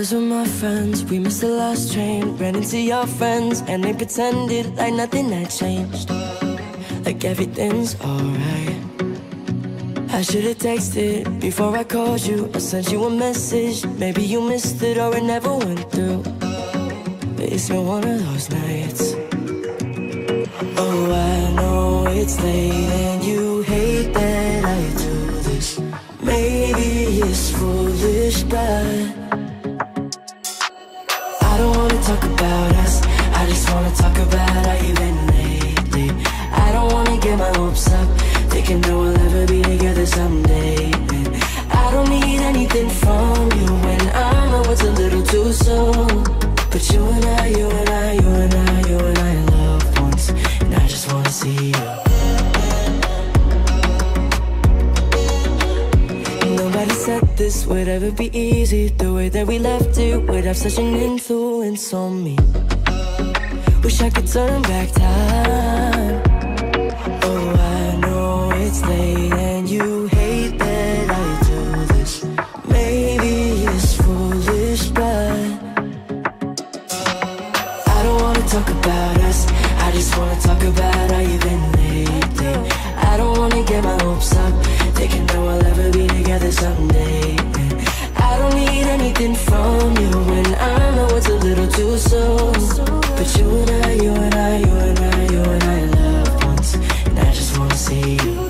was with my friends, we missed the last train. Ran into your friends, and they pretended like nothing had changed. Like everything's alright. I should've texted before I called you. I sent you a message. Maybe you missed it or it never went through. But it's been one of those nights. Oh, I know it's late and you hate that I do this. Maybe it's foolish, but. Talk about us. I just wanna talk about how you've been lately. I don't wanna get my hopes up, thinking that we'll ever be together someday. Said this would ever be easy. The way that we left it would have such an influence on me. Wish I could turn back time. Oh, I know it's late and you hate that I do this. Maybe it's foolish, but I don't wanna talk about us. I just wanna talk about how you've been But you and I, you and I, you and I, you and I loved once, and I just wanna see you.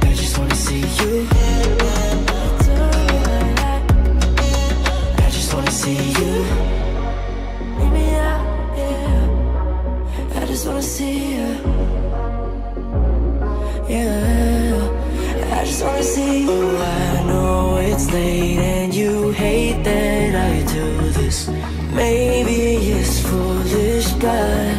I just wanna see you. I just wanna see you. Maybe I, yeah. I just wanna see you. Yeah, I just wanna see you. Oh, I know it's late and you hate Maybe it's foolish, but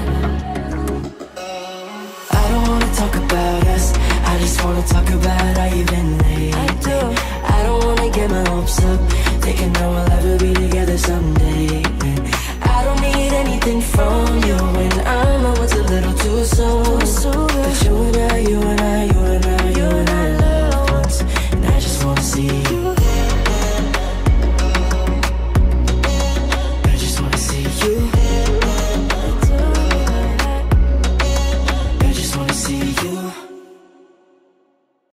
I don't wanna talk about us. I just wanna talk about how you've been lately. I do. I don't wanna get my hopes up, thinking that we'll ever be together someday. I don't need anything from you when I know it's a little too soon.